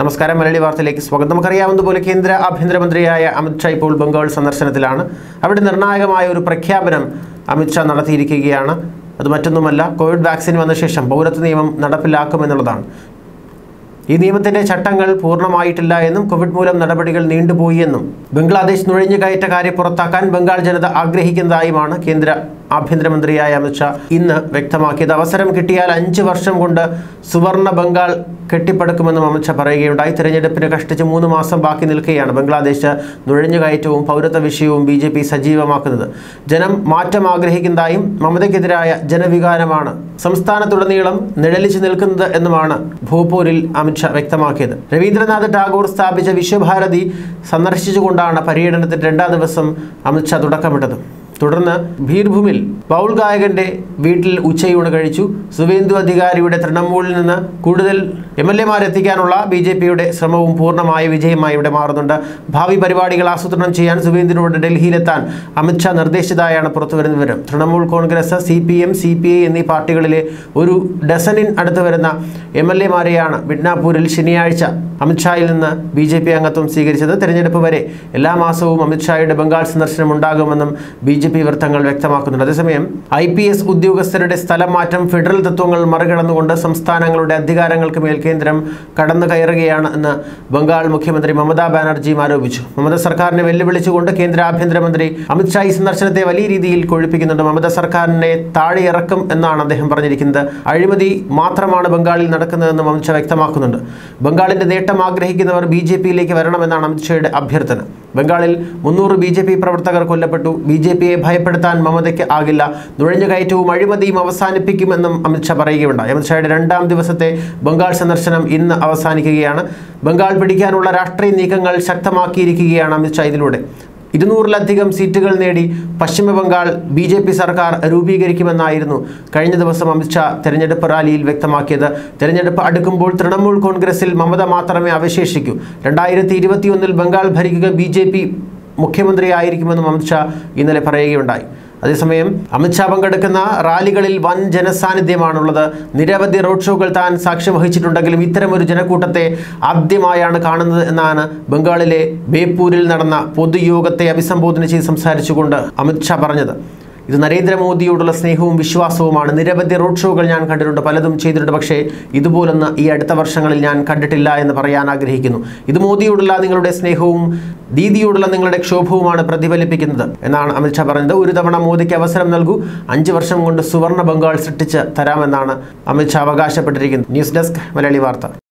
നമസ്കാരം. മലയാളി വാർത്തയിലേക്ക് സ്വാഗതം. നമുക്കറിയാവുന്നതുപോലെ കേന്ദ്ര ആഭ്യന്തരമന്ത്രിയായ അമിത്ഷാ ഇപ്പോൾ ബംഗാൾ സന്ദർശനത്തിലാണ്. അവിടെ നിർണായകമായ ഒരു പ്രഖ്യാപനം അമിത്ഷാ നടത്തിയിരിക്കുകയാണ്. അത് മറ്റൊന്നുമല്ല കോവിഡ് വാക്സിൻ വന്ന ശേഷം പൗരത്വ നിയമം നടപ്പിലാക്കുമെന്നുള്ളതാണ്. ഈ നിയമത്തിന്റെ ചട്ടങ്ങൾ പൂർണമായിട്ടില്ല എന്നും കോവിഡ് മൂലം നടപടികൾ നീണ്ടുപോയി എന്നും ബംഗ്ലാദേശ് നുഴഞ്ഞുകയറ്റക്കാരെ പുറത്താക്കാൻ ബംഗാൾ ജനത ആഗ്രഹിക്കുന്നതായുമാണ് കേന്ദ്ര ആഭ്യന്തരമന്ത്രിയായ അമിത്ഷാ ഇന്ന് വ്യക്തമാക്കിയത്. അവസരം കിട്ടിയാൽ അഞ്ച് വർഷം കൊണ്ട് സുവർണ ബംഗാൾ കെട്ടിപ്പടുക്കുമെന്നും അമിത്ഷാ പറയുകയുണ്ടായി. തെരഞ്ഞെടുപ്പിന് കഷ്ടിച്ച് മൂന്ന് മാസം ബാക്കി നിൽക്കുകയാണ് ബംഗ്ലാദേശ് നുഴഞ്ഞുകയറ്റവും പൗരത്വ വിഷയവും ബി ജെ പി സജീവമാക്കുന്നത്. ജനം മാറ്റം ആഗ്രഹിക്കുന്നതായും മമതയ്ക്കെതിരായ ജനവികാരമാണ്. സംസ്ഥാനത്തുടനീളം നിഴലിച്ചു നിൽക്കുന്നത് എന്നുമാണ് ഭോപൂരിൽ അമിത്ഷാ വ്യക്തമാക്കിയത്. രവീന്ദ്രനാഥ് ടാഗോർ സ്ഥാപിച്ച വിശ്വഭാരതി സന്ദർശിച്ചുകൊണ്ടാണ് പര്യടനത്തിന് രണ്ടാം ദിവസം അമിത്ഷാ തുടക്കമിട്ടത്. തുടർന്ന് ഭീർഭൂമിൽ പൗൾ ഗായകന്റെ വീട്ടിൽ ഉച്ചയൂണ് കഴിച്ചു. സുവേന്ദു അധികാരിയുടെ തൃണമൂലിൽ നിന്ന് കൂടുതൽ എം എൽ എമാരെത്തിക്കാനുള്ള ബി ജെ പിയുടെ ശ്രമവും പൂർണമായ വിജയമായി ഇവിടെ മാറുന്നുണ്ട്. ഭാവി പരിപാടികൾ ആസൂത്രണം ചെയ്യാൻ സുവേന്ദുവിനോട് ഡൽഹിയിലെത്താൻ അമിത്ഷാ നിർദ്ദേശിച്ചതായാണ് പുറത്തുവരുന്ന വിവരം. Trinamool Congress C P M C P I എന്നീ പാർട്ടികളിലെ ഒരു ഡസനിൻ അടുത്ത് വരുന്ന എം എൽ എമാരെയാണ് മിഡ്നാപൂരിൽ ശനിയാഴ്ച അമിത്ഷായിൽ നിന്ന് ബി ജെ പി അംഗത്വം സ്വീകരിച്ചത്. തെരഞ്ഞെടുപ്പ് വരെ എല്ലാ മാസവും അമിത്ഷായുടെ ബംഗാൾ സന്ദർശനം ഉണ്ടാകുമെന്നും ബി ജെ പി വൃത്തങ്ങൾ വ്യക്തമാക്കുന്നുണ്ട്. അതേസമയം ഐ പി എസ് ഉദ്യോഗസ്ഥരുടെ സ്ഥലമാറ്റം ഫെഡറൽ തത്വങ്ങൾ മറികടന്നുകൊണ്ട് സംസ്ഥാനങ്ങളുടെ അധികാരങ്ങൾക്ക് മേൽ കേന്ദ്രം കടന്നു കയറുകയാണ് എന്ന് ബംഗാൾ മുഖ്യമന്ത്രി മമതാ ബാനർജിയും ആരോപിച്ചു. മമത സർക്കാരിനെ വെല്ലുവിളിച്ചുകൊണ്ട് കേന്ദ്ര ആഭ്യന്തരമന്ത്രി അമിത്ഷാ ഈ സന്ദർശനത്തെ വലിയ രീതിയിൽ കൊഴിപ്പിക്കുന്നുണ്ട്. മമത സർക്കാരിനെ താഴെയിറക്കും എന്നാണ് അദ്ദേഹം പറഞ്ഞിരിക്കുന്നത്. അഴിമതി മാത്രമാണ് ബംഗാളിൽ നടക്കുന്നതെന്ന് അമിത്ഷാ വ്യക്തമാക്കുന്നുണ്ട്. ബംഗാളിന്റെ നേട്ടം ആഗ്രഹിക്കുന്നവർ ബി ജെ പിയിലേക്ക് വരണമെന്നാണ് അമിത്ഷായുടെ അഭ്യർത്ഥന. ബംഗാളിൽ മുന്നൂറ് ബി ജെ പി പ്രവർത്തകർ കൊല്ലപ്പെട്ടു. ബി ജെ പിയെ ഭയപ്പെടുത്താൻ മമതയ്ക്ക് ആകില്ല. നുഴഞ്ഞുകയറ്റവും അഴിമതിയും അവസാനിപ്പിക്കുമെന്നും അമിത്ഷാ പറയുകയുണ്ടായി. അമിത്ഷായുടെ രണ്ടാം ദിവസത്തെ ബംഗാൾ സന്ദർശനം ഇന്ന് അവസാനിക്കുകയാണ്. ബംഗാൾ പിടിക്കാനുള്ള രാഷ്ട്രീയ നീക്കങ്ങൾ ശക്തമാക്കിയിരിക്കുകയാണ് അമിത്ഷാ ഇതിലൂടെ. ഇരുന്നൂറിലധികം സീറ്റുകൾ നേടി പശ്ചിമബംഗാൾ ബി ജെ പി സർക്കാർ രൂപീകരിക്കുമെന്നായിരുന്നു കഴിഞ്ഞ ദിവസം അമിത്ഷാ തെരഞ്ഞെടുപ്പ് റാലിയിൽ വ്യക്തമാക്കിയത്. തെരഞ്ഞെടുപ്പ് അടുക്കുമ്പോൾ തൃണമൂൽ കോൺഗ്രസിൽ മമത മാത്രമേ അവശേഷിക്കൂ. രണ്ടായിരത്തി ഇരുപത്തിയൊന്നിൽ ബംഗാൾ ഭരിക്കുക ബി മുഖ്യമന്ത്രിയായിരിക്കുമെന്നും അമിത്ഷാ ഇന്നലെ പറയുകയുണ്ടായി. അതേസമയം അമിത്ഷാ പങ്കെടുക്കുന്ന റാലികളിൽ വൻ ജനസാന്നിധ്യമാണുള്ളത്. നിരവധി റോഡ് ഷോകൾ താൻ സാക്ഷ്യം വഹിച്ചിട്ടുണ്ടെങ്കിലും ഇത്തരമൊരു ജനക്കൂട്ടത്തെ ആദ്യമായാണ് കാണുന്നത് എന്നാണ് ബംഗാളിലെ ബേപ്പൂരിൽ നടന്ന പൊതുയോഗത്തെ അഭിസംബോധന ചെയ്ത് സംസാരിച്ചുകൊണ്ട് അമിത്ഷാ പറഞ്ഞത്. ഇത് നരേന്ദ്രമോദിയോടുള്ള സ്നേഹവും വിശ്വാസവുമാണ്. നിരവധി റോഡ് ഷോകൾ ഞാൻ കണ്ടിട്ടുണ്ട്. പലതും ചെയ്തിട്ടുണ്ട്. പക്ഷേ ഇതുപോലൊന്ന് ഈ അടുത്ത വർഷങ്ങളിൽ ഞാൻ കണ്ടിട്ടില്ല എന്ന് പറയാൻ ആഗ്രഹിക്കുന്നു. ഇത് മോദിയോടുള്ള നിങ്ങളുടെ സ്നേഹവും ദീദിയോടുള്ള നിങ്ങളുടെ ക്ഷോഭവുമാണ് പ്രതിഫലിപ്പിക്കുന്നത് എന്നാണ് അമിത്ഷാ പറഞ്ഞത് ഒരു തവണ മോദിക്ക് അവസരം നൽകൂ. അഞ്ച് വർഷം കൊണ്ട് സുവർണ ബംഗാൾ സൃഷ്ടിച്ച് തരാമെന്നാണ് Amit Shah അവകാശപ്പെട്ടിരിക്കുന്നത്. News desk Malayali Vartha.